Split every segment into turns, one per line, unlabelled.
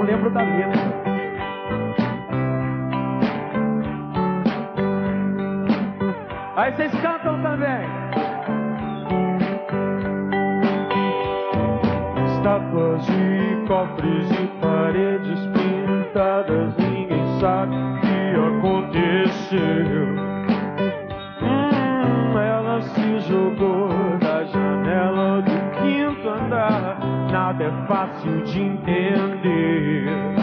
não lembro da letra. Aí vocês cantam também. Estátuas de cofres e paredes pintadas, ninguém sabe o que aconteceu. É fácil de entender.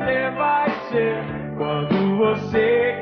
você vai ser quando você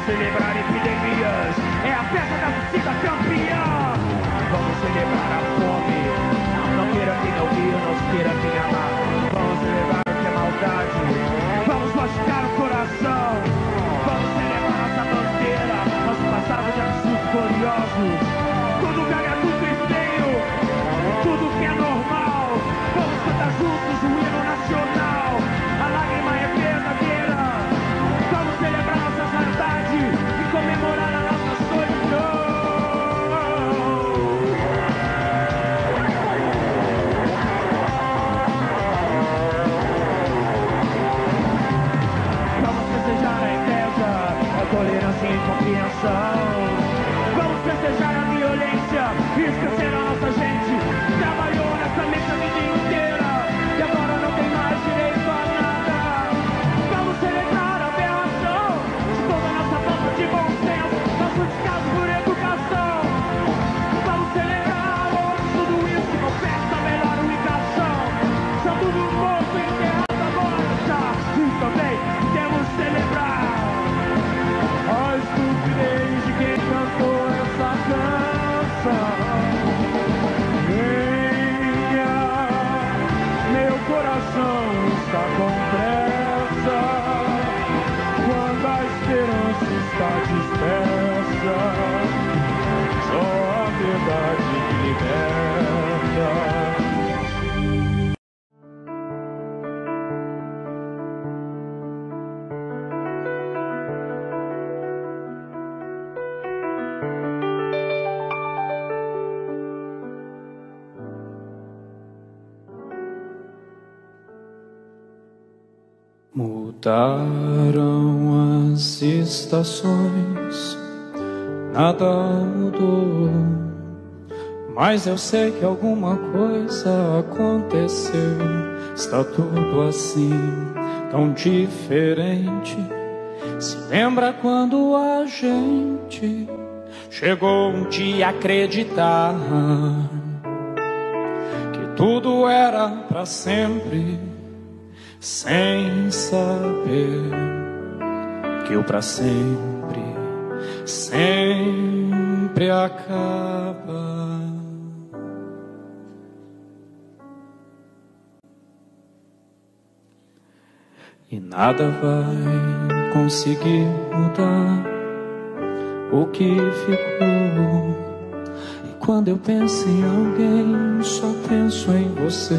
Vamos
celebrar epidemias, é a festa da torcida campeã. Vamos celebrar a fome, não queira quem não ouvir, não queira quem amar. Vamos celebrar o que é maldade, vamos machucar o coração. Vamos celebrar nossa bandeira, nosso passado de absurdos gloriosos. Tudo que é gratuito e feio, tudo que é normal. Vamos cantar juntos o hino nacional, e esquecer a nossa gente. from.
Mudaram as estações, nada mudou. Mas eu sei que alguma coisa aconteceu. Está tudo assim, tão diferente. Se lembra quando a gente chegou de acreditar que tudo era para sempre, sem saber que o para sempre sempre acaba. E nada vai conseguir mudar o que ficou. E quando eu penso em alguém, só penso em você.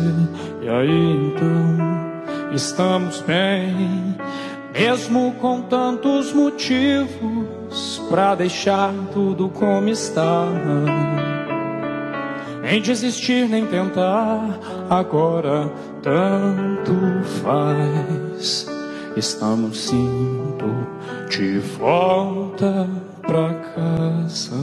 E aí então estamos bem, mesmo com tantos motivos pra deixar tudo como está. Nem desistir, nem tentar, agora tanto faz. Estamos indo de volta pra casa.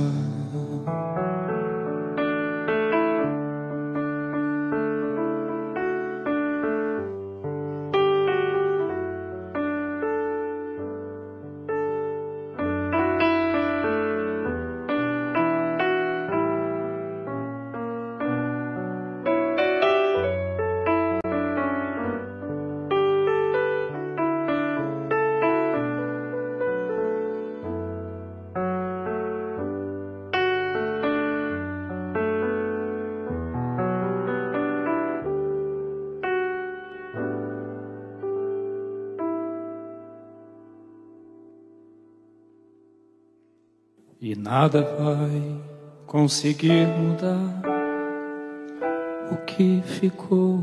Nada vai conseguir mudar o que ficou.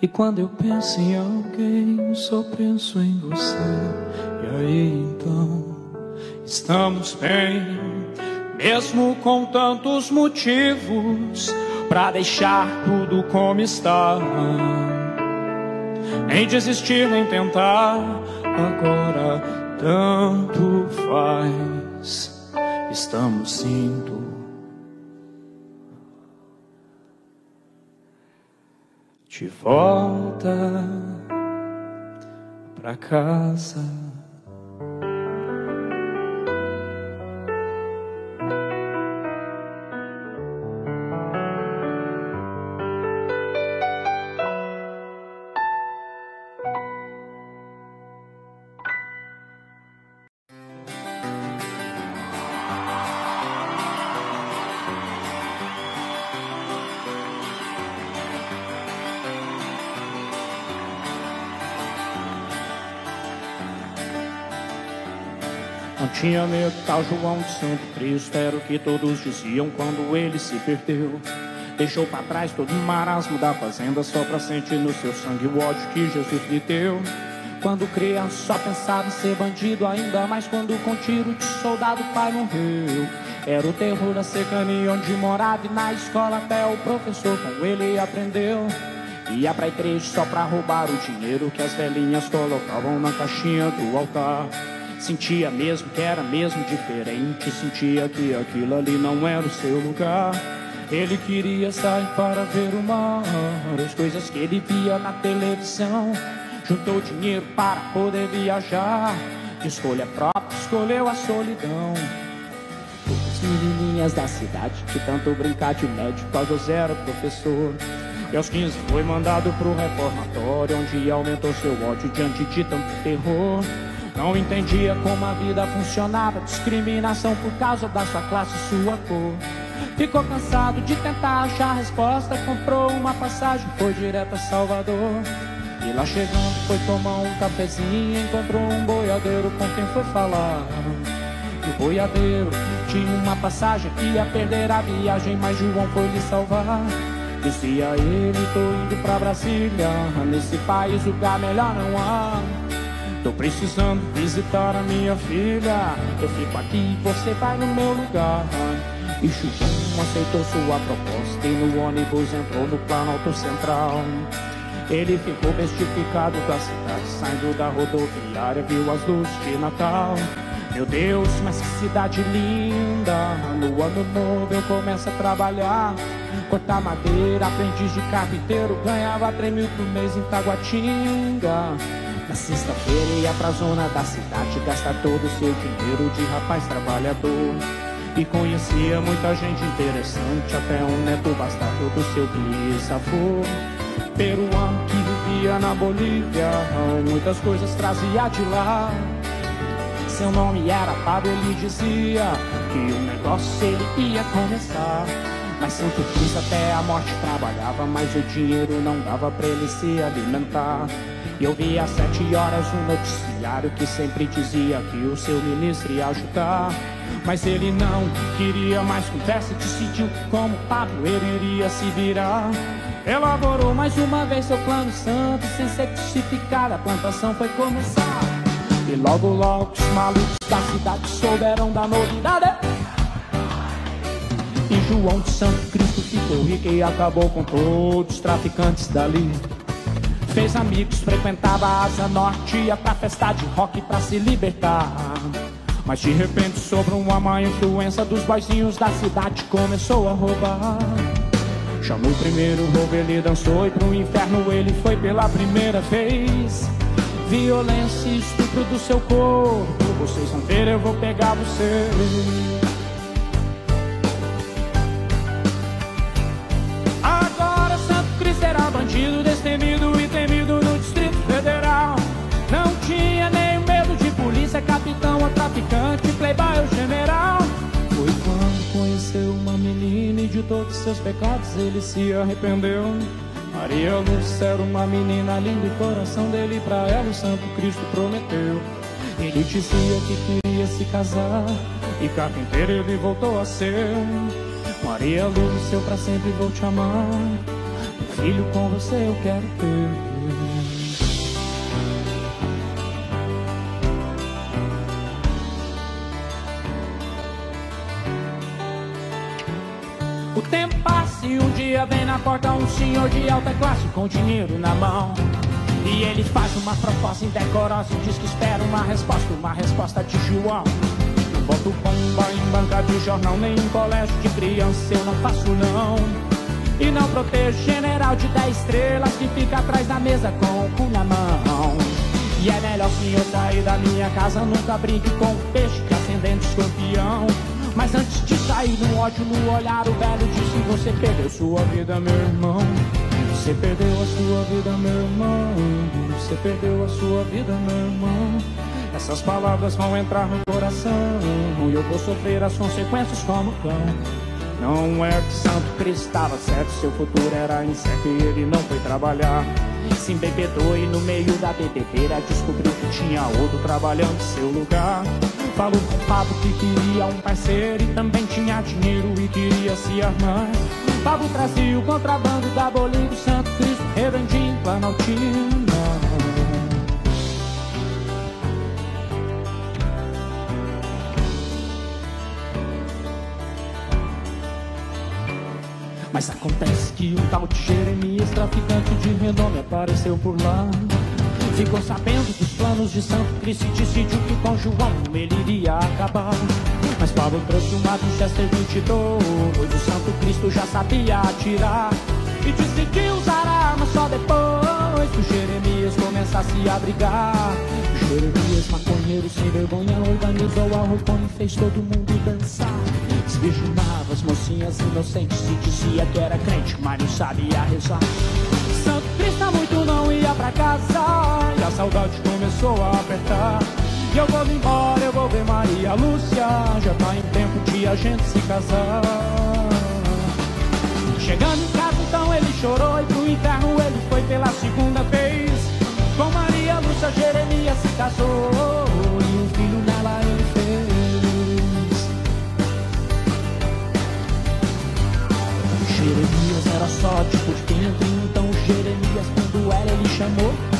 E quando eu penso em alguém, só penso em você. E aí então, estamos bem, mesmo com tantos motivos para deixar tudo como está. Nem desistir, nem tentar. Agora tanto faz. Estamos indo de volta pra casa. Tinha medo, tal João de Santo Cristo Era o que todos diziam quando ele se perdeu. Deixou para trás todo o marasmo da fazenda Só pra sentir no seu sangue o ódio que Jesus lhe deu. Quando criança só pensava em ser bandido Ainda mais quando com tiro de soldado o pai morreu. Era o terror da cercania onde morava E na escola até o professor com ele aprendeu. Ia pra igreja só pra roubar o dinheiro Que as velhinhas colocavam na caixinha do altar Sentia mesmo que era mesmo diferente. Sentia que aquilo ali não era o seu lugar. Ele queria sair para ver o mar, as coisas que ele via na televisão. Juntou dinheiro para poder viajar. De escolha própria, escolheu a solidão. As menininhas da cidade, de tanto brincar de médico, a era professor. E aos 15 foi mandado pro reformatório, onde aumentou seu ódio diante de tanto terror. Não entendia como a vida funcionava, discriminação por causa da sua classe e sua cor. Ficou cansado de tentar achar resposta, comprou uma passagem, foi direto a Salvador. E lá chegando foi tomar um cafezinho, encontrou um boiadeiro com quem foi falar. E o boiadeiro tinha uma passagem que ia perder a viagem, mas João foi lhe salvar. Dizia ele, tô indo pra Brasília, nesse país lugar melhor não há. Tô precisando visitar a minha filha. Eu fico aqui, você vai no meu lugar. E Chuchum aceitou sua proposta e no ônibus entrou no Planalto Central. Ele ficou bestificado da cidade, saindo da rodoviária, viu as luzes de Natal. Meu Deus, mas que cidade linda! No ano novo eu começo a trabalhar, cortar madeira, aprendiz de carpinteiro, ganhava 3 mil por mês em Taguatinga. Na sexta-feira ia pra zona da cidade Gastar todo o seu dinheiro de rapaz trabalhador. E conhecia muita gente interessante Até um neto bastardo do seu bisavô. Peruano que vivia na Bolívia Muitas coisas trazia de lá. Seu nome era Pablo, ele dizia Que o negócio ele ia começar. Mas Santo Cristo até a morte trabalhava, mas o dinheiro não dava pra ele se alimentar. Eu vi às sete horas um noticiário que sempre dizia que o seu ministro ia ajudar. Mas ele não queria mais conversa, decidiu como Pablo ele iria se virar. Elaborou mais uma vez seu plano santo, sem certificado, a plantação foi começar. E logo, logo os malucos da cidade souberam da novidade. E João de Santo Cristo ficou rico e acabou com todos os traficantes dali. Fez amigos, frequentava a Asa Norte, ia pra festa de rock pra se libertar. Mas de repente, sobre uma má influência dos boizinhos da cidade, começou a roubar. Chamou o primeiro roubo, ele dançou e pro inferno ele foi pela primeira vez. Violência e estupro do seu corpo, vocês vão ver, eu vou pegar você. De todos seus pecados ele se arrependeu. Maria Lúcia era uma menina linda e coração dele pra ela o Santo Cristo prometeu. Ele dizia que queria se casar e carpinteiro ele voltou a ser. Maria Luz, seu pra sempre vou te amar. Um filho com você eu quero ter. Dia vem na porta um senhor de alta classe com dinheiro na mão. E ele faz uma proposta indecorosa e diz que espera uma resposta, uma resposta de João. Boto bomba em banca de jornal, nem em colégio de criança, eu não faço não. E não protejo general de 10 estrelas que fica atrás da mesa com o cu na mão. E é melhor senhor sair da minha casa, nunca brinque com o peixe que acendendo escorpião. Mas antes de sair no ódio no olhar, o velho disse: Você perdeu sua vida, meu irmão. Você perdeu a sua vida, meu irmão. Você perdeu a sua vida, meu irmão. Essas palavras vão entrar no coração e eu vou sofrer as consequências como cão. Não é que Santo Cristo estava certo, seu futuro era incerto e ele não foi trabalhar. Se embebedou e no meio da bebedeira descobriu que tinha outro trabalhando em seu lugar. Falou com o Pablo que queria um parceiro e também tinha dinheiro e queria se armar. Pablo trazia o contrabando da do Santo Cristo, revendia em Planaltina. Mas acontece que um tal de Jeremias, traficante de renome, apareceu por lá. Ficou sabendo dos planos de Santo Cristo e decidiu que com João ele iria acabar. Mas Paulo trouxe uma Winchester 22, o Santo Cristo já sabia atirar. E decidiu usar a arma só depois que o Jeremias começasse a brigar. Jeremias, maconheiro sem vergonha, organizou a roupa e fez todo mundo dançar. Desvirginava as mocinhas inocentes e dizia que era crente, mas não sabia rezar. Santo Cristo muito não ia pra casa e a saudade começou a apertar. E eu vou embora, eu vou ver Maria Lúcia, já tá em tempo de a gente se casar. Chegando em casa então ele chorou e pro inferno ele foi pela segunda vez. Com Maria Lúcia Jeremias se casou e um filho nela ele fez. Jeremias era só de por dentro, então Jeremias quando ela ele chamou.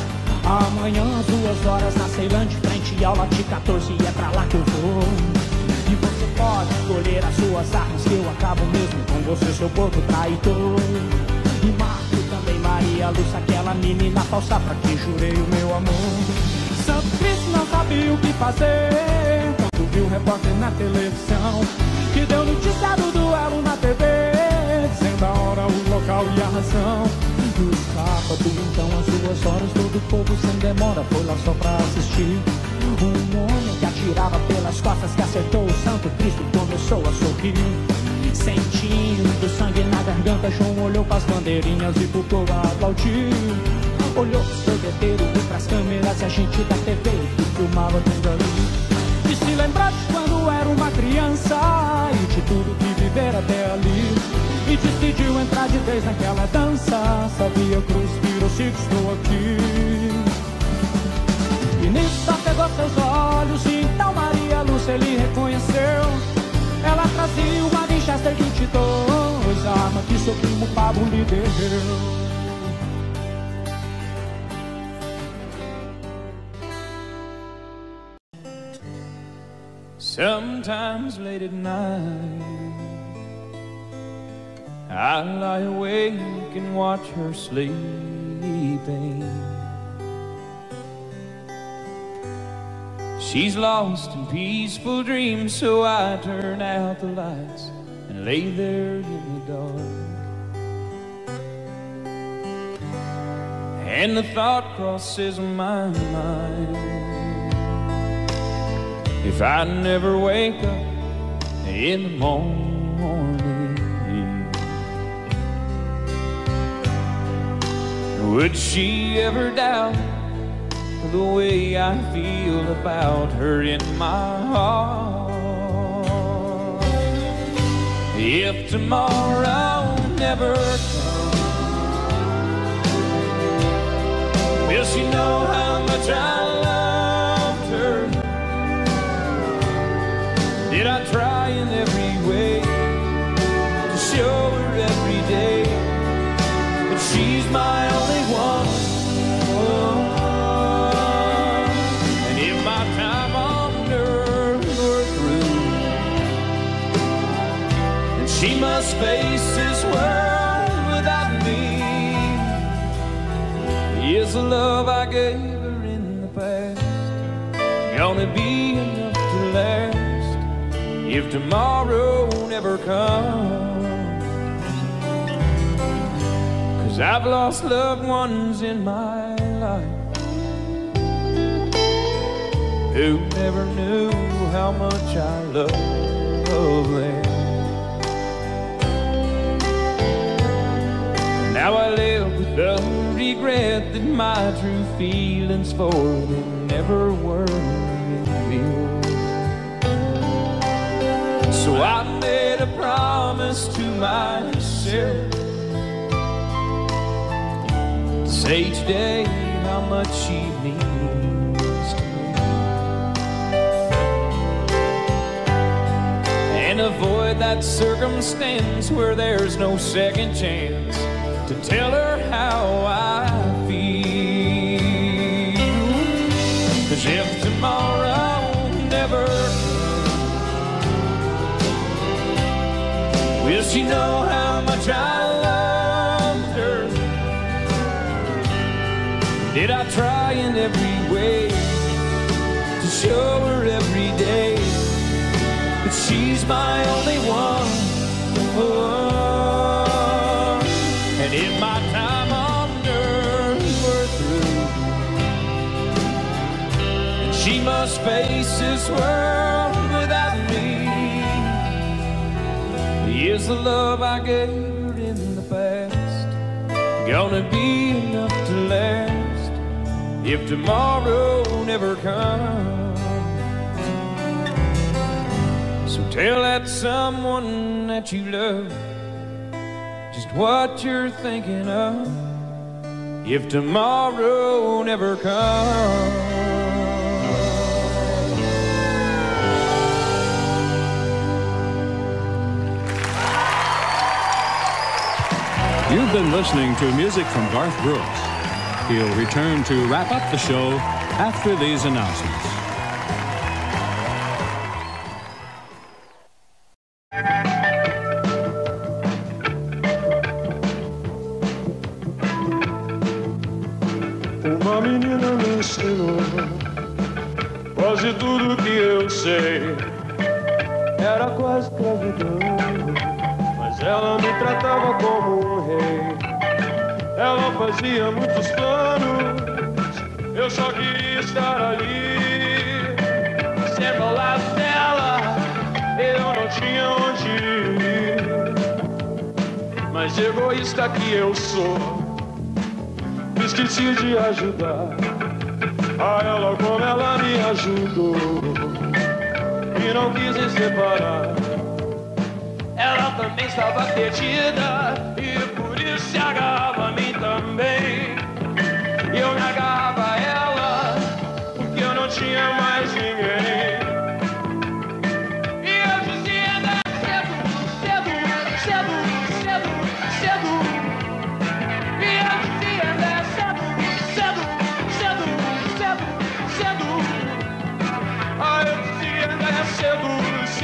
Amanhã às duas horas na Ceilândia, frente ao lote 14 e é pra lá que eu vou. E você pode escolher as suas armas que eu acabo mesmo com você, seu porco traidor. E marco também Maria Lúcia, aquela menina falsa pra que jurei o meu amor. Santo Cristo não sabia o que fazer quando viu o repórter na televisão que deu notícia do duelo na TV, dizendo a hora, o local e a razão. No sábado, então, às duas horas, todo o povo sem demora foi lá só pra assistir. Um homem que atirava pelas costas, que acertou o Santo Cristo, começou a sorrir. Sentindo sangue na garganta, João olhou pras bandeirinhas e voltou a aplaudir. Olhou pro sorveteiro, viu pras câmeras e a gente da TV que filmava tudo ali. E se lembrar de quando era uma criança e de tudo que viver até ali. E decidiu entrar de vez naquela dança. Sabia cruz, virou se estou aqui. E nisso só pegou seus olhos e então Maria Lúcia ele reconheceu. Ela trazia uma Winchester 22, a arma que seu primo Pablo lhe deu.
Sometimes late at night, I lie awake and watch her sleeping. She's lost in peaceful dreams, so I turn out the lights and lay there in the dark. And the thought crosses my mind. If I never wake up in the morning, would she ever doubt the way I feel about her in my heart? If tomorrow never comes, will she know tomorrow never comes? Cause I've lost loved ones in my life who never knew how much I love them. Now I live with the regret that my true feelings for them never were revealed. So I made a promise to myself to say each day how much she means to me. And avoid that circumstance where there's no second chance to tell her how I she know how much I loved her? Did I try in every way to show her every day that she's my only one? Oh, and if my time on earth were through, and she must face this world Is the love I gave her in the past gonna be enough to last if tomorrow never comes? So tell that someone that you love just what you're thinking of if tomorrow never comes.
You've been listening to music from Garth Brooks. He'll return to wrap up the show after these announcements.
Esqueci de ajudar. A ela como ela me ajudou. E não quis se separar. Ela também estava perdida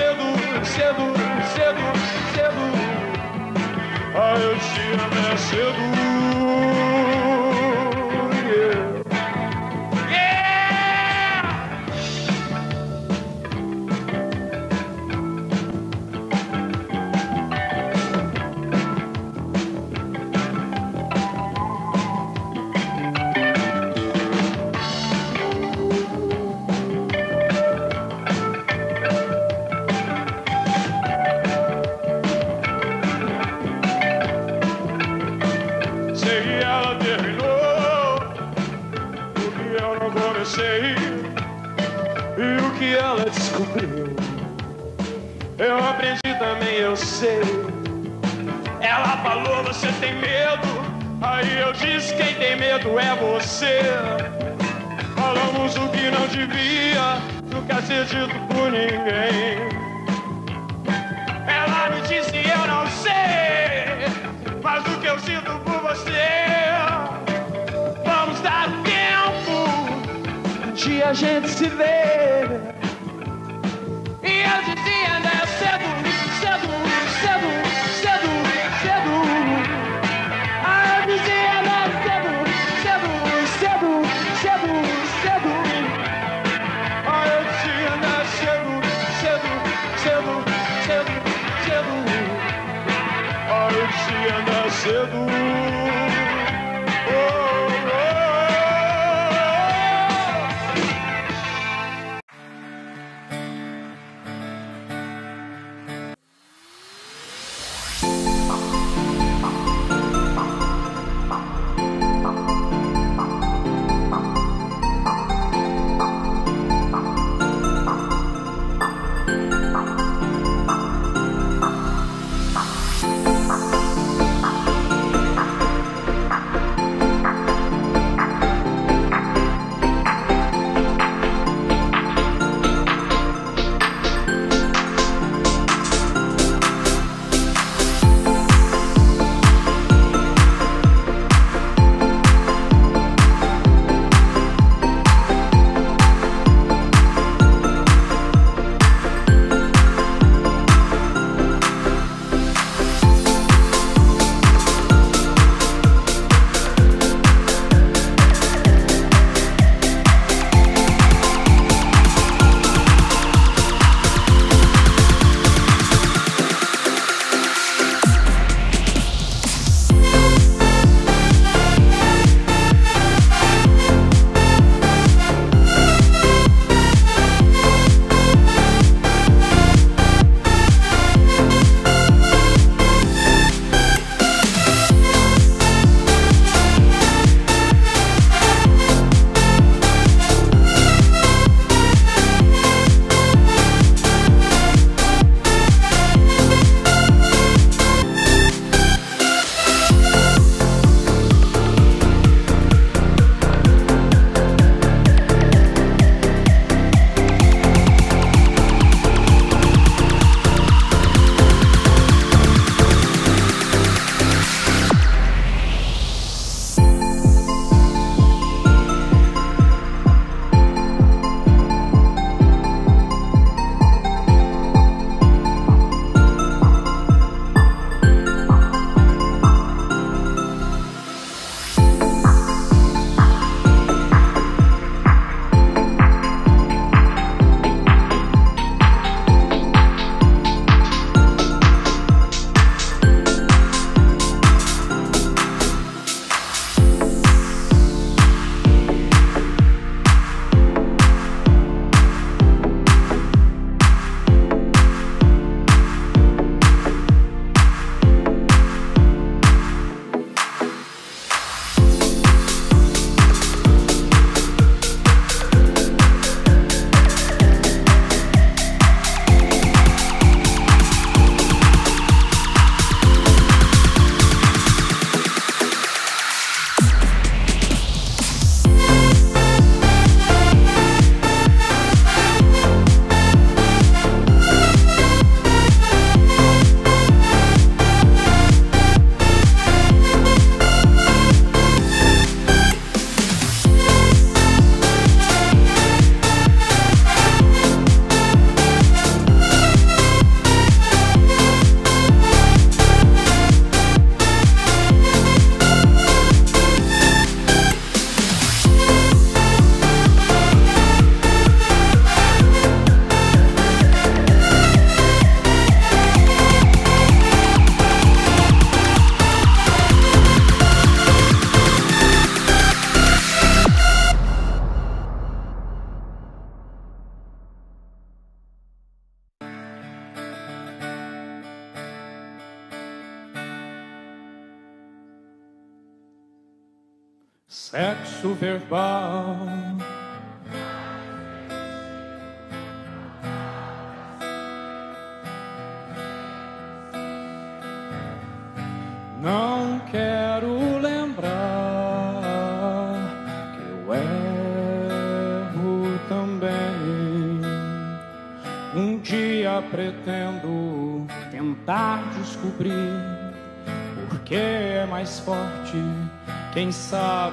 cedo, cedo, cedo, cedo. Ah, eu dizia "Desce cedo.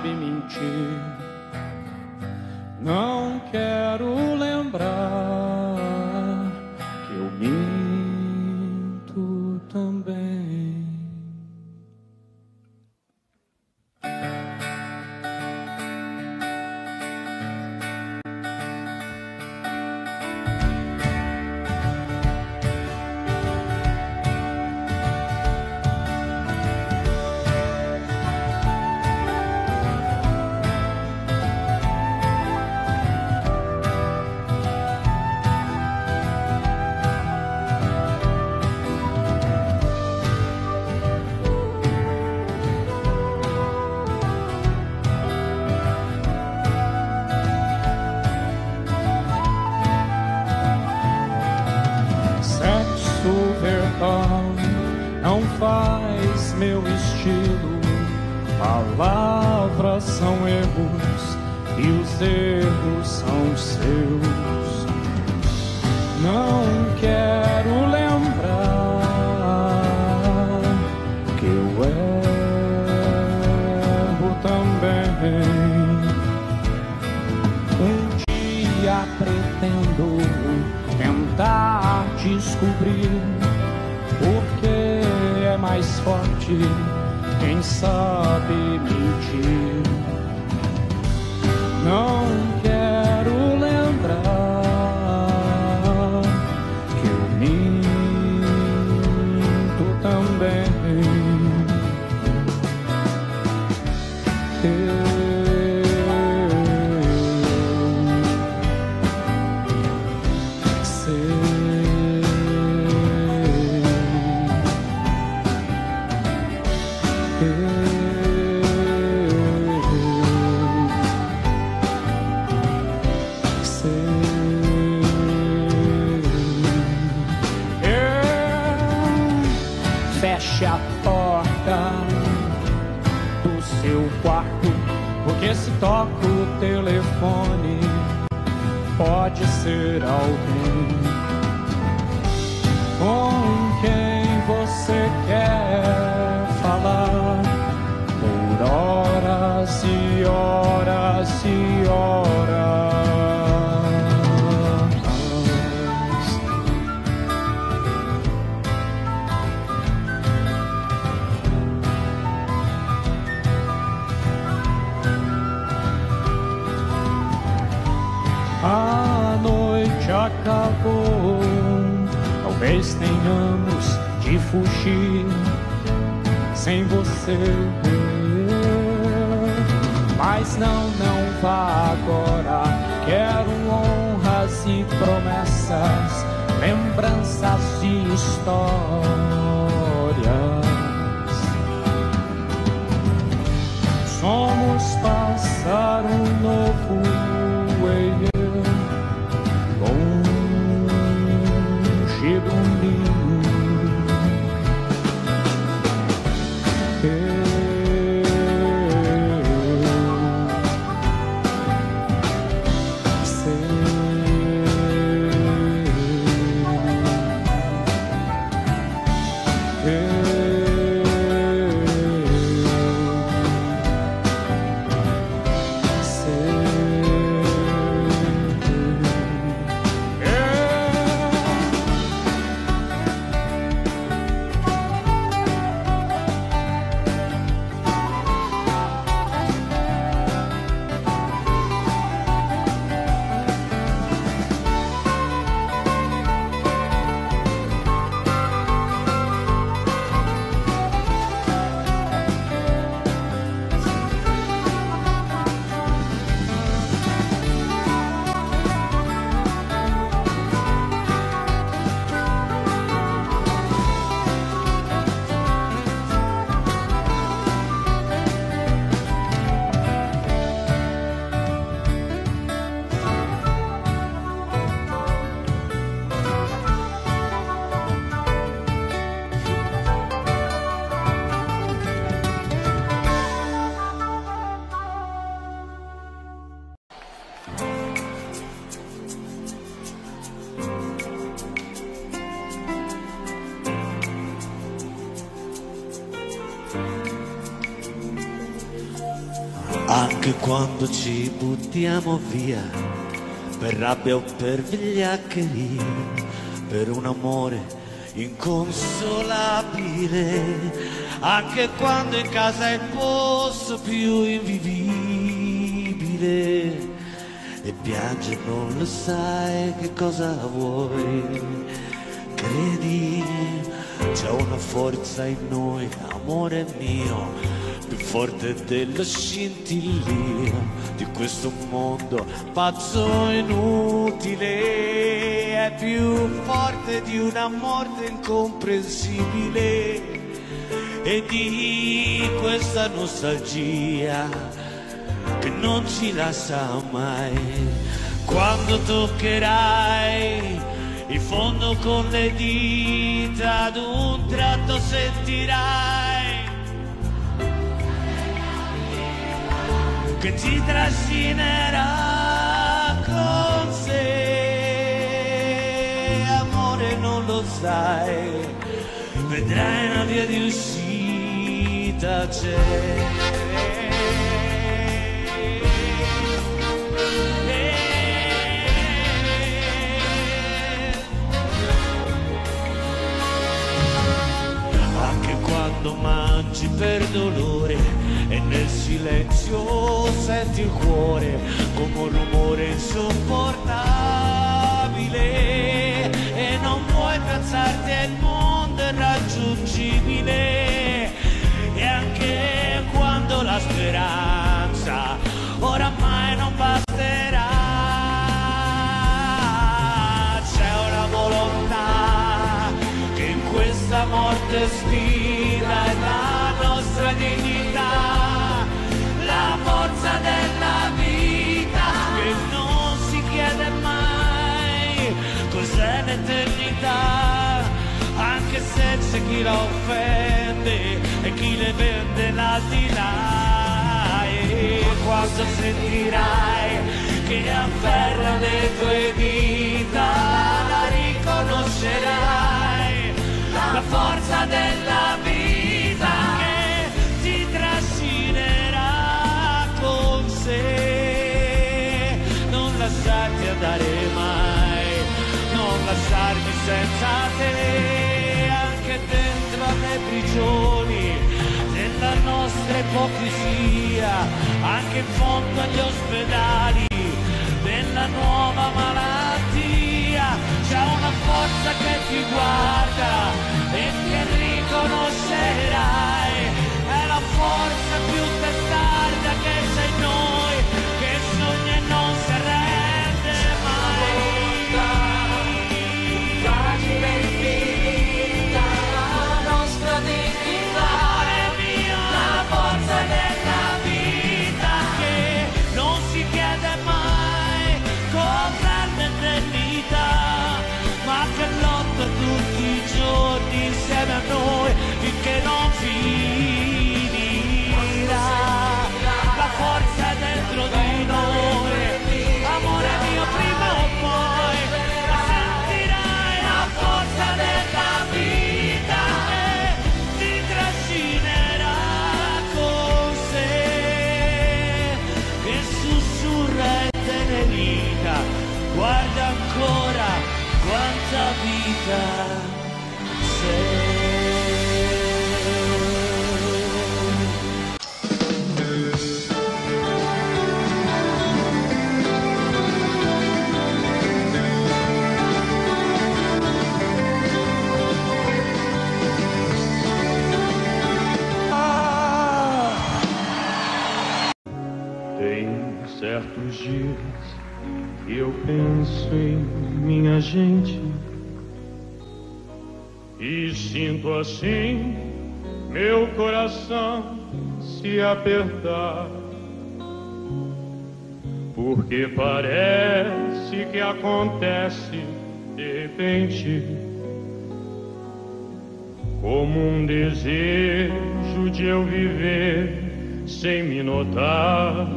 Sabe mentir. Não quero lembrar que eu minto também. Porque se toca o telefone, pode ser alguém com quem você quer falar por horas e horas e horas. Fugir sem você. Mas não, não vá agora. Quero honras e promessas, lembranças e histórias. Somos pássaro novo, ei, eu,
quando ci buttiamo via per rabbia o per vigliaccheria, per un amore inconsolabile, anche quando in casa è il posto più invivibile. E piange non lo sai che cosa vuoi, credi c'è una forza in noi, amore mio, forte dello scintillio di questo mondo pazzo inutile, è più forte di una morte incomprensibile e di questa nostalgia che non ci lascia mai. Quando toccherai il fondo con le dita, ad un tratto sentirai che ti trascinerà con sé. Amore, non lo sai, vedrai una via di uscita c'è. Quando mangi per dolore e nel silenzio senti il cuore come un rumore insopportabile. E non puoi pensarti se chi la offende e chi le vende l'aldilà. E quando sentirai che afferra le tue dita la riconoscerai. La forza della vita che ti trascinerà con sé. Non lasciarti andare mai non lasciarmi senza te prigioni della nostra ipocrisia anche in fondo agli ospedali della nuova malattia. C'è una forza che ti guarda e che riconoscerai. È la forza più testarda che in noi
notar.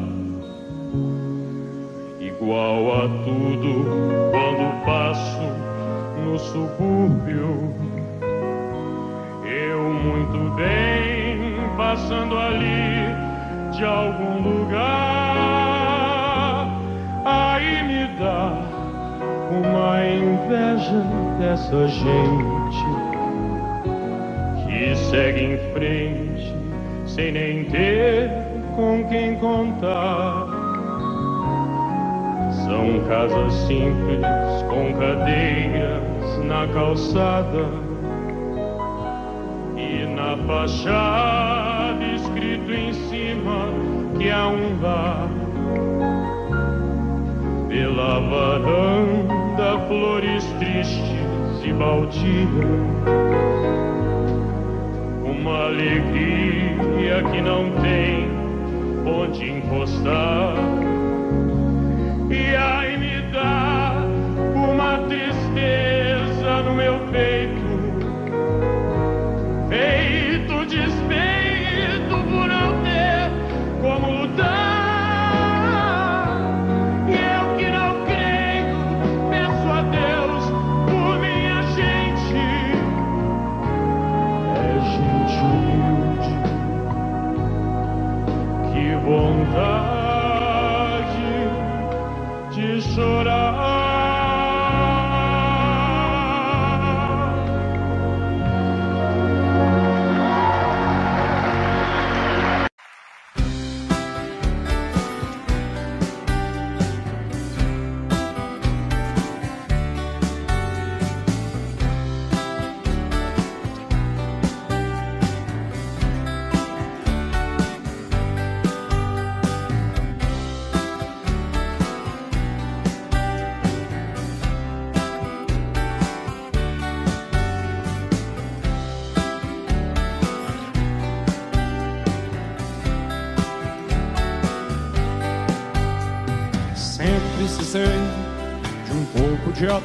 Igual a tudo quando passo no subúrbio. Eu muito bem passando ali
de algum lugar. Aí me dá uma inveja dessa gente que segue em frente sem nem ter com quem contar. São casas simples com cadeiras na calçada e na fachada escrito em cima que há um bar. Pela varanda flores tristes e baldias onde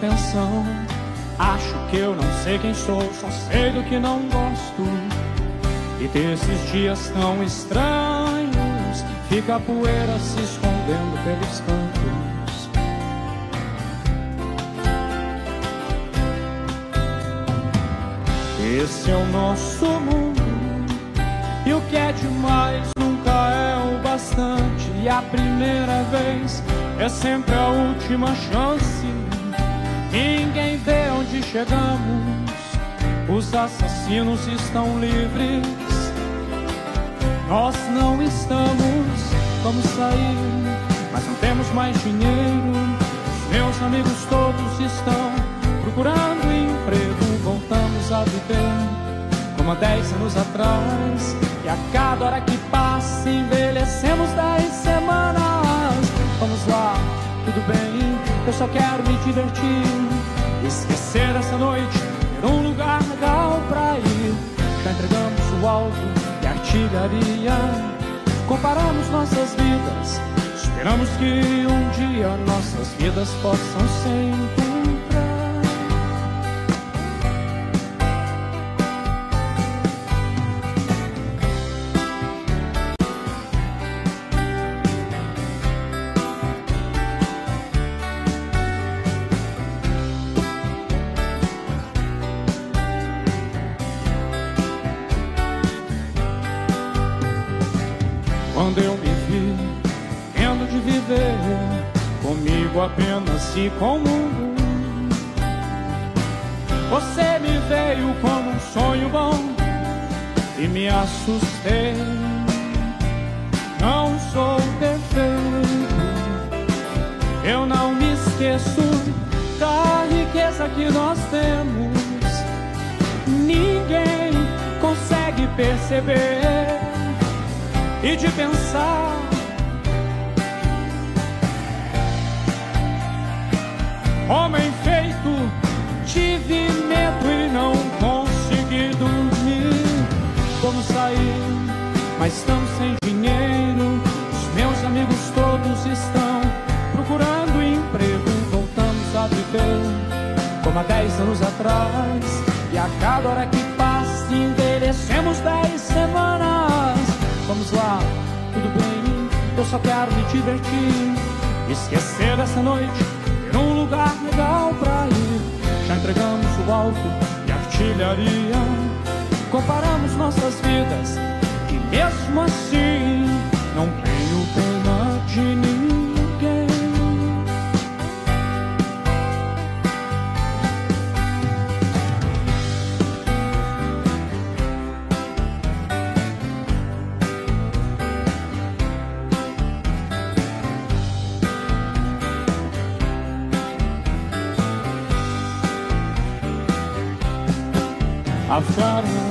atenção. Acho que eu não sei quem sou, só sei do que não gosto. E desses dias tão estranhos, fica a poeira se escondendo pelos cantos. Esse é o nosso mundo. E o que é demais nunca é o bastante. E a primeira vez é sempre a última chance. Ninguém vê onde chegamos. Os assassinos estão livres. Nós não estamos. Vamos sair, mas não temos mais dinheiro. Meus amigos todos estão procurando emprego. Voltamos a viver como há dez anos atrás. E a cada hora que passa, envelhecemos dez semanas. Vamos lá, tudo bem, eu só quero me divertir. Esquecer essa noite, ter um lugar legal pra ir. Já entregamos o alvo e artilharia. Comparamos nossas vidas, esperamos que um dia nossas vidas possam se e com o mundo, você me veio como um sonho bom e me assustei. Não sou perfeito, eu não me esqueço da riqueza que nós temos. Ninguém consegue perceber e de pensar. Homem feito, tive medo e não consegui dormir. Vamos sair, mas estamos sem dinheiro. Os meus amigos todos estão procurando emprego. Voltamos a viver como há dez anos atrás. E a cada hora que passa, envelhecemos dez semanas. Vamos lá, tudo bem, eu só quero me divertir. Esquecer essa noite, lugar legal pra ir. Já entregamos o alvo e artilharia. Comparamos nossas vidas e mesmo assim não tenho
cloud